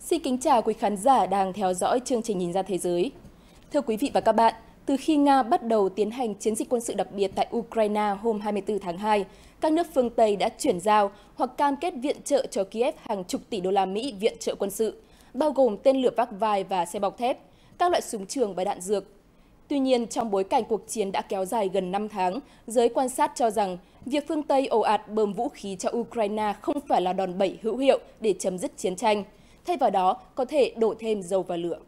Xin kính chào quý khán giả đang theo dõi chương trình Nhìn ra thế giới. Thưa quý vị và các bạn, từ khi Nga bắt đầu tiến hành chiến dịch quân sự đặc biệt tại Ukraine hôm 24 tháng 2, các nước phương Tây đã chuyển giao hoặc cam kết viện trợ cho Kiev hàng chục tỷ đô la Mỹ viện trợ quân sự, bao gồm tên lửa vác vai và xe bọc thép, các loại súng trường và đạn dược. Tuy nhiên, trong bối cảnh cuộc chiến đã kéo dài gần 5 tháng, giới quan sát cho rằng việc phương Tây ồ ạt bơm vũ khí cho Ukraine không phải là đòn bẩy hữu hiệu để chấm dứt chiến tranh – thay vào đó có thể đổ thêm dầu vào lửa.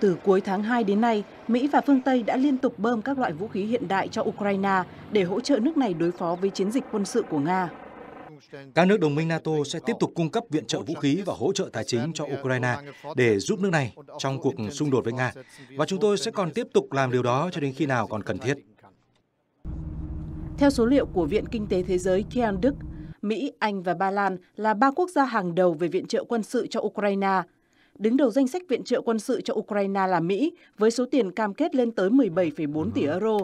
Từ cuối tháng 2 đến nay, Mỹ và phương Tây đã liên tục bơm các loại vũ khí hiện đại cho Ukraine để hỗ trợ nước này đối phó với chiến dịch quân sự của Nga. Các nước đồng minh NATO sẽ tiếp tục cung cấp viện trợ vũ khí và hỗ trợ tài chính cho Ukraine để giúp nước này trong cuộc xung đột với Nga. Và chúng tôi sẽ còn tiếp tục làm điều đó cho đến khi nào còn cần thiết. Theo số liệu của Viện Kinh tế Thế giới Kian Đức, Mỹ, Anh và Ba Lan là ba quốc gia hàng đầu về viện trợ quân sự cho Ukraine. Đứng đầu danh sách viện trợ quân sự cho Ukraine là Mỹ, với số tiền cam kết lên tới 17,4 tỷ euro.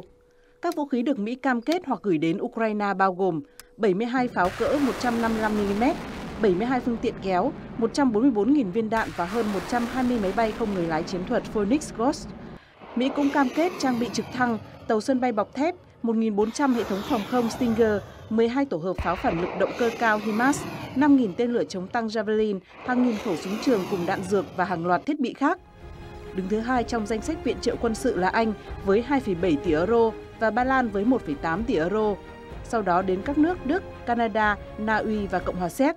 Các vũ khí được Mỹ cam kết hoặc gửi đến Ukraine bao gồm 72 pháo cỡ 155mm, 72 phương tiện kéo, 144.000 viên đạn và hơn 120 máy bay không người lái chiến thuật Phoenix Ghost. Mỹ cũng cam kết trang bị trực thăng, tàu sân bay bọc thép, 1.400 hệ thống phòng không Stinger, 12 tổ hợp pháo phản lực động cơ cao HIMARS, 5.000 tên lửa chống tăng Javelin, hàng nghìn khẩu súng trường cùng đạn dược và hàng loạt thiết bị khác. Đứng thứ hai trong danh sách viện trợ quân sự là Anh với 2,7 tỷ euro và Ba Lan với 1,8 tỷ euro. Sau đó đến các nước Đức, Canada, Na Uy và Cộng hòa Séc.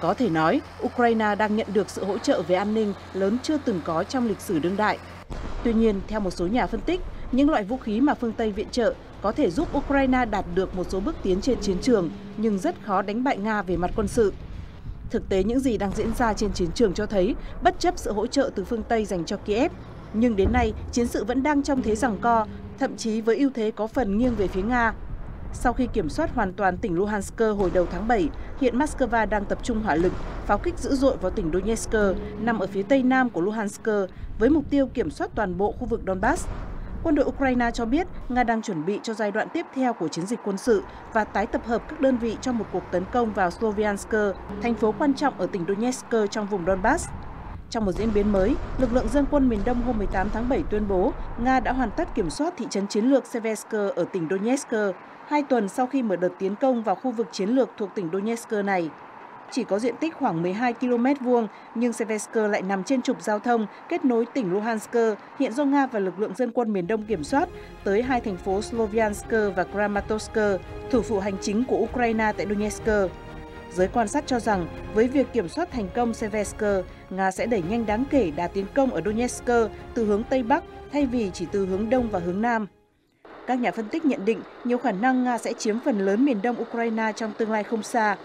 Có thể nói, Ukraine đang nhận được sự hỗ trợ về an ninh lớn chưa từng có trong lịch sử đương đại. Tuy nhiên, theo một số nhà phân tích, những loại vũ khí mà phương Tây viện trợ có thể giúp Ukraine đạt được một số bước tiến trên chiến trường, nhưng rất khó đánh bại Nga về mặt quân sự. Thực tế những gì đang diễn ra trên chiến trường cho thấy, bất chấp sự hỗ trợ từ phương Tây dành cho Kiev, nhưng đến nay chiến sự vẫn đang trong thế rằng co, thậm chí với ưu thế có phần nghiêng về phía Nga. Sau khi kiểm soát hoàn toàn tỉnh Luhansk hồi đầu tháng 7, hiện Moscow đang tập trung hỏa lực, pháo kích dữ dội vào tỉnh Donetsk, nằm ở phía tây nam của Luhansk, với mục tiêu kiểm soát toàn bộ khu vực Donbass Quân đội Ukraine cho biết Nga đang chuẩn bị cho giai đoạn tiếp theo của chiến dịch quân sự và tái tập hợp các đơn vị cho một cuộc tấn công vào Sloviansk, thành phố quan trọng ở tỉnh Donetsk trong vùng Donbass. Trong một diễn biến mới, lực lượng dân quân miền Đông hôm 18 tháng 7 tuyên bố Nga đã hoàn tất kiểm soát thị trấn chiến lược Seversk ở tỉnh Donetsk, hai tuần sau khi mở đợt tiến công vào khu vực chiến lược thuộc tỉnh Donetsk này chỉ có diện tích khoảng 12 km vuông, nhưng Seversk lại nằm trên trục giao thông kết nối tỉnh Luhansk, hiện do Nga và lực lượng dân quân miền Đông kiểm soát, tới hai thành phố Sloviansk và Kramatorsk, thủ phủ hành chính của Ukraine tại Donetsk. Giới quan sát cho rằng, với việc kiểm soát thành công Seversk, Nga sẽ đẩy nhanh đáng kể đà tiến công ở Donetsk từ hướng Tây Bắc thay vì chỉ từ hướng Đông và hướng Nam. Các nhà phân tích nhận định nhiều khả năng Nga sẽ chiếm phần lớn miền đông Ukraine trong tương lai không xa,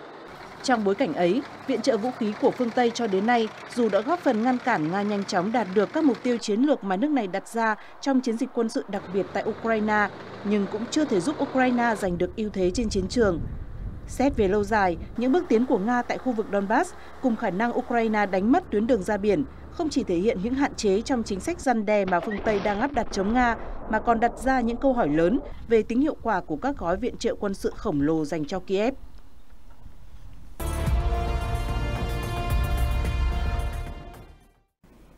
trong bối cảnh ấy, viện trợ vũ khí của phương Tây cho đến nay dù đã góp phần ngăn cản Nga nhanh chóng đạt được các mục tiêu chiến lược mà nước này đặt ra trong chiến dịch quân sự đặc biệt tại Ukraine, nhưng cũng chưa thể giúp Ukraine giành được ưu thế trên chiến trường. Xét về lâu dài, những bước tiến của Nga tại khu vực Donbass cùng khả năng Ukraine đánh mất tuyến đường ra biển không chỉ thể hiện những hạn chế trong chính sách răn đe mà phương Tây đang áp đặt chống Nga, mà còn đặt ra những câu hỏi lớn về tính hiệu quả của các gói viện trợ quân sự khổng lồ dành cho Kiev.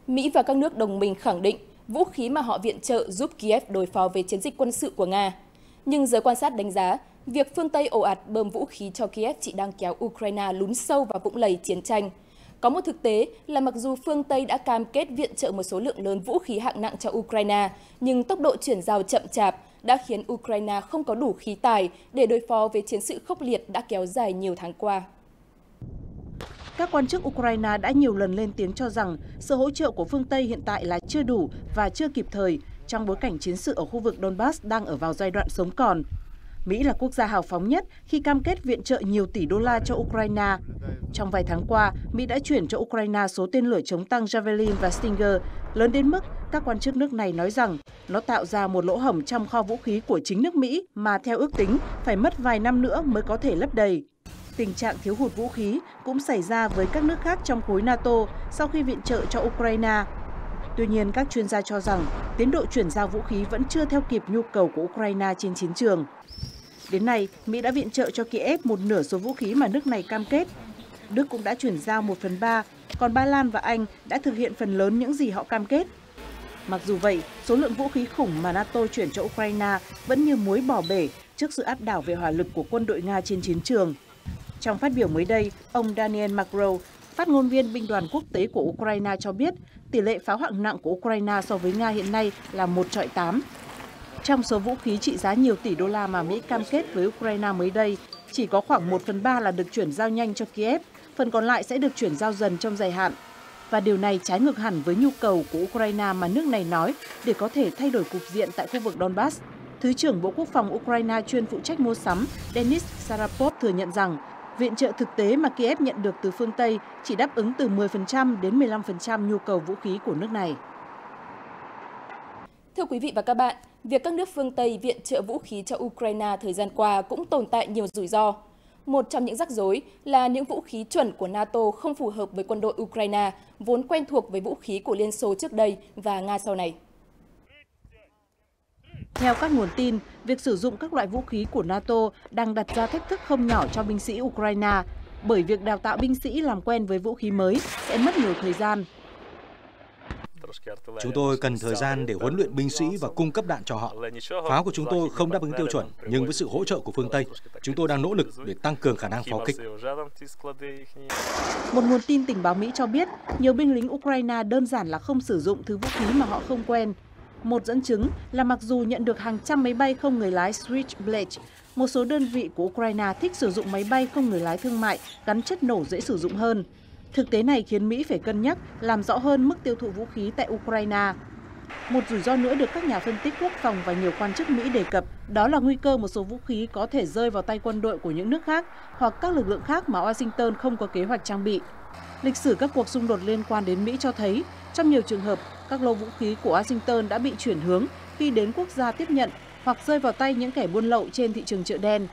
Mỹ và các nước đồng minh khẳng định vũ khí mà họ viện trợ giúp Kiev đối phó với chiến dịch quân sự của Nga. Nhưng giới quan sát đánh giá, việc phương Tây ồ ạt bơm vũ khí cho Kiev chỉ đang kéo Ukraine lún sâu vào vũng lầy chiến tranh. Có một thực tế là mặc dù phương Tây đã cam kết viện trợ một số lượng lớn vũ khí hạng nặng cho Ukraine, nhưng tốc độ chuyển giao chậm chạp đã khiến Ukraine không có đủ khí tài để đối phó với chiến sự khốc liệt đã kéo dài nhiều tháng qua. Các quan chức Ukraine đã nhiều lần lên tiếng cho rằng sự hỗ trợ của phương Tây hiện tại là chưa đủ và chưa kịp thời trong bối cảnh chiến sự ở khu vực Donbass đang ở vào giai đoạn sống còn. Mỹ là quốc gia hào phóng nhất khi cam kết viện trợ nhiều tỷ đô la cho Ukraine. Trong vài tháng qua, Mỹ đã chuyển cho Ukraine số tên lửa chống tăng Javelin và Stinger lớn đến mức các quan chức nước này nói rằng nó tạo ra một lỗ hổng trong kho vũ khí của chính nước Mỹ mà theo ước tính phải mất vài năm nữa mới có thể lấp đầy tình trạng thiếu hụt vũ khí cũng xảy ra với các nước khác trong khối NATO sau khi viện trợ cho Ukraine. Tuy nhiên, các chuyên gia cho rằng tiến độ chuyển giao vũ khí vẫn chưa theo kịp nhu cầu của Ukraine trên chiến trường. Đến nay, Mỹ đã viện trợ cho Kiev một nửa số vũ khí mà nước này cam kết. Đức cũng đã chuyển giao 1 phần 3, còn Ba Lan và Anh đã thực hiện phần lớn những gì họ cam kết. Mặc dù vậy, số lượng vũ khí khủng mà NATO chuyển cho Ukraine vẫn như muối bỏ bể trước sự áp đảo về hỏa lực của quân đội Nga trên chiến trường. Trong phát biểu mới đây, ông Daniel Macro, phát ngôn viên binh đoàn quốc tế của Ukraine cho biết tỷ lệ pháo hạng nặng của Ukraine so với Nga hiện nay là 1 trọi 8. Trong số vũ khí trị giá nhiều tỷ đô la mà Mỹ cam kết với Ukraine mới đây, chỉ có khoảng 1 phần 3 là được chuyển giao nhanh cho Kiev, phần còn lại sẽ được chuyển giao dần trong dài hạn. Và điều này trái ngược hẳn với nhu cầu của Ukraine mà nước này nói để có thể thay đổi cục diện tại khu vực Donbass. Thứ trưởng Bộ Quốc phòng Ukraine chuyên phụ trách mua sắm Denis Sarapov thừa nhận rằng viện trợ thực tế mà Kiev nhận được từ phương Tây chỉ đáp ứng từ 10% đến 15% nhu cầu vũ khí của nước này. Thưa quý vị và các bạn, việc các nước phương Tây viện trợ vũ khí cho Ukraine thời gian qua cũng tồn tại nhiều rủi ro. Một trong những rắc rối là những vũ khí chuẩn của NATO không phù hợp với quân đội Ukraine, vốn quen thuộc với vũ khí của Liên Xô trước đây và Nga sau này. Theo các nguồn tin, việc sử dụng các loại vũ khí của NATO đang đặt ra thách thức không nhỏ cho binh sĩ Ukraine, bởi việc đào tạo binh sĩ làm quen với vũ khí mới sẽ mất nhiều thời gian. Chúng tôi cần thời gian để huấn luyện binh sĩ và cung cấp đạn cho họ. Pháo của chúng tôi không đáp ứng tiêu chuẩn, nhưng với sự hỗ trợ của phương Tây, chúng tôi đang nỗ lực để tăng cường khả năng pháo kích. Một nguồn tin tình báo Mỹ cho biết, nhiều binh lính Ukraine đơn giản là không sử dụng thứ vũ khí mà họ không quen. Một dẫn chứng là mặc dù nhận được hàng trăm máy bay không người lái Switchblade, một số đơn vị của Ukraine thích sử dụng máy bay không người lái thương mại gắn chất nổ dễ sử dụng hơn. Thực tế này khiến Mỹ phải cân nhắc làm rõ hơn mức tiêu thụ vũ khí tại Ukraine. Một rủi ro nữa được các nhà phân tích quốc phòng và nhiều quan chức Mỹ đề cập, đó là nguy cơ một số vũ khí có thể rơi vào tay quân đội của những nước khác hoặc các lực lượng khác mà Washington không có kế hoạch trang bị. Lịch sử các cuộc xung đột liên quan đến Mỹ cho thấy, trong nhiều trường hợp, các lô vũ khí của Washington đã bị chuyển hướng khi đến quốc gia tiếp nhận hoặc rơi vào tay những kẻ buôn lậu trên thị trường chợ đen.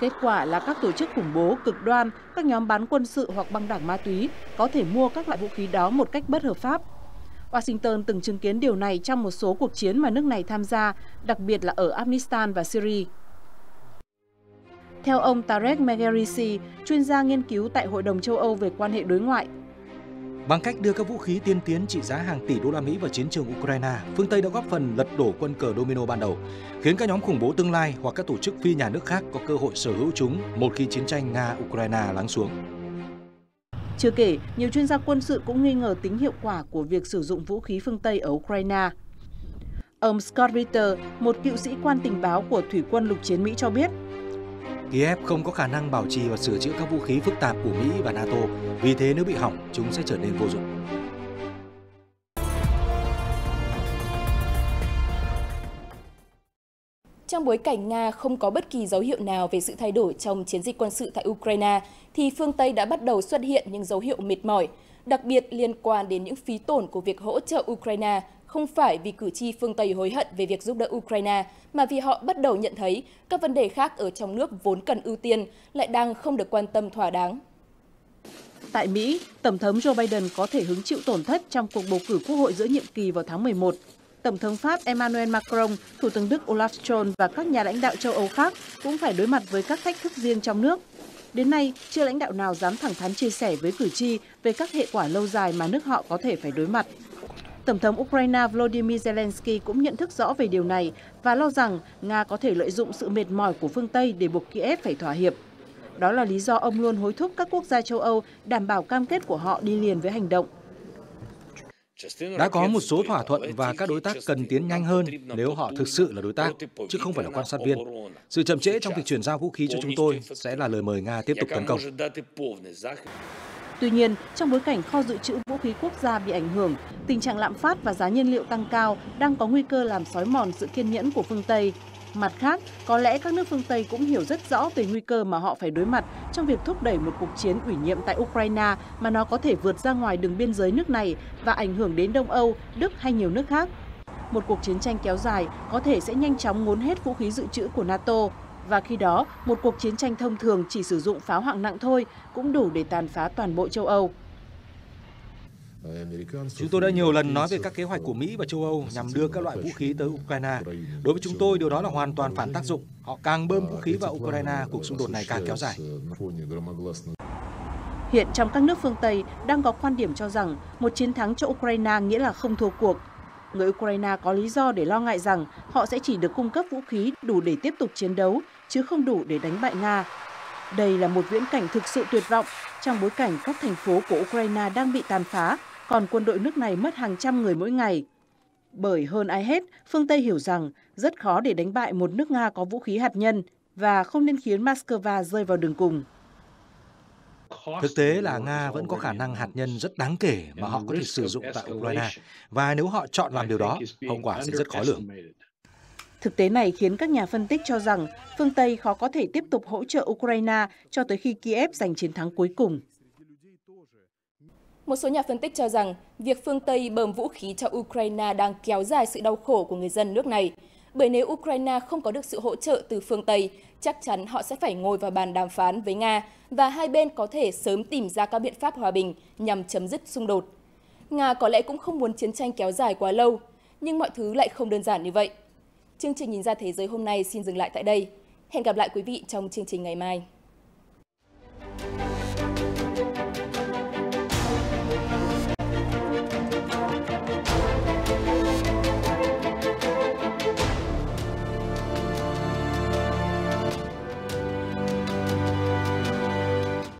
Kết quả là các tổ chức khủng bố, cực đoan, các nhóm bán quân sự hoặc băng đảng ma túy có thể mua các loại vũ khí đó một cách bất hợp pháp. Washington từng chứng kiến điều này trong một số cuộc chiến mà nước này tham gia, đặc biệt là ở Afghanistan và Syria. Theo ông Tarek Megherisi, chuyên gia nghiên cứu tại Hội đồng châu Âu về quan hệ đối ngoại, Bằng cách đưa các vũ khí tiên tiến trị giá hàng tỷ đô la Mỹ vào chiến trường Ukraine, phương Tây đã góp phần lật đổ quân cờ domino ban đầu, khiến các nhóm khủng bố tương lai hoặc các tổ chức phi nhà nước khác có cơ hội sở hữu chúng một khi chiến tranh Nga-Ukraine lắng xuống. Chưa kể, nhiều chuyên gia quân sự cũng nghi ngờ tính hiệu quả của việc sử dụng vũ khí phương Tây ở Ukraine. Ông Scott Ritter, một cựu sĩ quan tình báo của Thủy quân lục chiến Mỹ cho biết, Kiev không có khả năng bảo trì và sửa chữa các vũ khí phức tạp của Mỹ và NATO, vì thế nếu bị hỏng, chúng sẽ trở nên vô dụng. Trong bối cảnh Nga không có bất kỳ dấu hiệu nào về sự thay đổi trong chiến dịch quân sự tại Ukraine, thì phương Tây đã bắt đầu xuất hiện những dấu hiệu mệt mỏi, đặc biệt liên quan đến những phí tổn của việc hỗ trợ Ukraine không phải vì cử tri phương Tây hối hận về việc giúp đỡ Ukraine, mà vì họ bắt đầu nhận thấy các vấn đề khác ở trong nước vốn cần ưu tiên lại đang không được quan tâm thỏa đáng. Tại Mỹ, Tổng thống Joe Biden có thể hứng chịu tổn thất trong cuộc bầu cử quốc hội giữa nhiệm kỳ vào tháng 11. Tổng thống Pháp Emmanuel Macron, Thủ tướng Đức Olaf Scholz và các nhà lãnh đạo châu Âu khác cũng phải đối mặt với các thách thức riêng trong nước. Đến nay, chưa lãnh đạo nào dám thẳng thắn chia sẻ với cử tri về các hệ quả lâu dài mà nước họ có thể phải đối mặt. Tổng thống Ukraine Volodymyr Zelensky cũng nhận thức rõ về điều này và lo rằng Nga có thể lợi dụng sự mệt mỏi của phương Tây để buộc Kiev phải thỏa hiệp. Đó là lý do ông luôn hối thúc các quốc gia châu Âu đảm bảo cam kết của họ đi liền với hành động. Đã có một số thỏa thuận và các đối tác cần tiến nhanh hơn nếu họ thực sự là đối tác, chứ không phải là quan sát viên. Sự chậm trễ trong việc chuyển giao vũ khí cho chúng tôi sẽ là lời mời Nga tiếp tục tấn công. Tuy nhiên, trong bối cảnh kho dự trữ vũ khí quốc gia bị ảnh hưởng, tình trạng lạm phát và giá nhiên liệu tăng cao đang có nguy cơ làm sói mòn sự kiên nhẫn của phương Tây. Mặt khác, có lẽ các nước phương Tây cũng hiểu rất rõ về nguy cơ mà họ phải đối mặt trong việc thúc đẩy một cuộc chiến ủy nhiệm tại Ukraine mà nó có thể vượt ra ngoài đường biên giới nước này và ảnh hưởng đến Đông Âu, Đức hay nhiều nước khác. Một cuộc chiến tranh kéo dài có thể sẽ nhanh chóng ngốn hết vũ khí dự trữ của NATO và khi đó, một cuộc chiến tranh thông thường chỉ sử dụng pháo hạng nặng thôi cũng đủ để tàn phá toàn bộ châu Âu. Chúng tôi đã nhiều lần nói về các kế hoạch của Mỹ và châu Âu nhằm đưa các loại vũ khí tới Ukraine. Đối với chúng tôi, điều đó là hoàn toàn phản tác dụng. Họ càng bơm vũ khí vào Ukraine, cuộc xung đột này càng kéo dài. Hiện trong các nước phương Tây đang có quan điểm cho rằng một chiến thắng cho Ukraine nghĩa là không thua cuộc. Người Ukraine có lý do để lo ngại rằng họ sẽ chỉ được cung cấp vũ khí đủ để tiếp tục chiến đấu, chứ không đủ để đánh bại Nga. Đây là một viễn cảnh thực sự tuyệt vọng trong bối cảnh các thành phố của Ukraine đang bị tàn phá, còn quân đội nước này mất hàng trăm người mỗi ngày. Bởi hơn ai hết, phương Tây hiểu rằng rất khó để đánh bại một nước Nga có vũ khí hạt nhân và không nên khiến Moscow rơi vào đường cùng. Thực tế là Nga vẫn có khả năng hạt nhân rất đáng kể mà họ có thể sử dụng tại Ukraine, và nếu họ chọn làm điều đó, hậu quả sẽ rất khó lường. Thực tế này khiến các nhà phân tích cho rằng phương Tây khó có thể tiếp tục hỗ trợ Ukraine cho tới khi Kiev giành chiến thắng cuối cùng. Một số nhà phân tích cho rằng việc phương Tây bơm vũ khí cho Ukraine đang kéo dài sự đau khổ của người dân nước này. Bởi nếu Ukraine không có được sự hỗ trợ từ phương Tây, chắc chắn họ sẽ phải ngồi vào bàn đàm phán với Nga và hai bên có thể sớm tìm ra các biện pháp hòa bình nhằm chấm dứt xung đột. Nga có lẽ cũng không muốn chiến tranh kéo dài quá lâu, nhưng mọi thứ lại không đơn giản như vậy. Chương trình Nhìn ra thế giới hôm nay xin dừng lại tại đây. Hẹn gặp lại quý vị trong chương trình ngày mai.